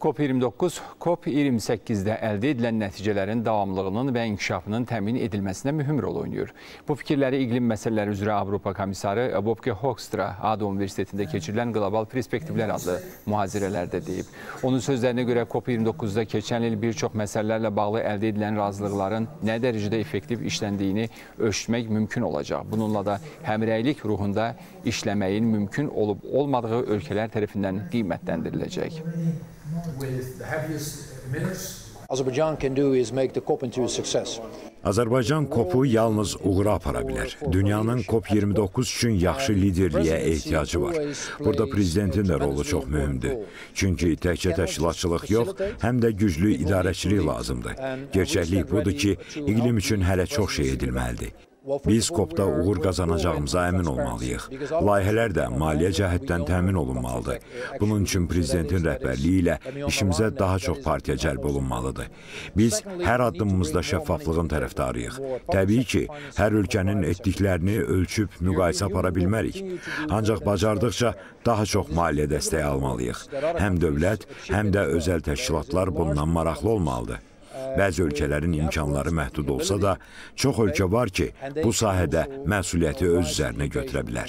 COP29, COP28-də əldə edilən nəticələrin davamlılığının və inkişafının təmin edilməsinə mühüm rol oynayır. Bu fikirləri iqlim məsələləri üzrə Avropa komissarı Bobke Hoekstra ADO Universitetində keçirilən Qlobal Perspektivlər adlı mühazirələrdə deyib. Onun sözlərinə görə COP29-da keçən il bir çox məsələlərlə bağlı əldə edilən razılıqların nə dərəcədə effektiv işləndiyini ölçmək mümkün olacaq. Bununla da həmrəylik ruhunda işləməyin mümkün olub-olmadığı ölkələr tərəfindən qiymətləndiriləcək. With the happiest minutes. Azerbaijan can do is make the COP into a success. Azərbaycan COP-u yalnız uğura apara bilər. Dünyanın COP29 üçün yaxşı liderliyə ehtiyacı var. Burada prezidentin də rolu çox mühümdür. Çünki təkcə təşkilatçılıq yox, həm də güclü idarəçilik lazımdır. Gerçəklik budur ki, iqlim üçün hələ çox şey edilməlidir. Biz COP-da uğur qazanacağımıza əmin olmalıyıq. Layihələr də maliyyə cəhətdən təmin olunmalıdır. Bunun üçün prezidentin rəhbərliyi ilə işimizə daha çox partiya cəlb olunmalıdır. Biz hər addımımızda şəffaflığın tərəfdarıyıq. Təbii ki, hər ölkənin etdiklərini ölçüb müqayisə apara bilmərik. Ancaq bacardıqca daha çox maliyyə dəstəyi almalıyıq. Həm dövlət, həm də özəl təşkilatlar bundan maraqlı olmalıdır. Bəzi ölkələrin imkanları məhdud olsa da, çox ölkə var ki, bu sahədə məsuliyyəti öz üzərinə götürə bilər.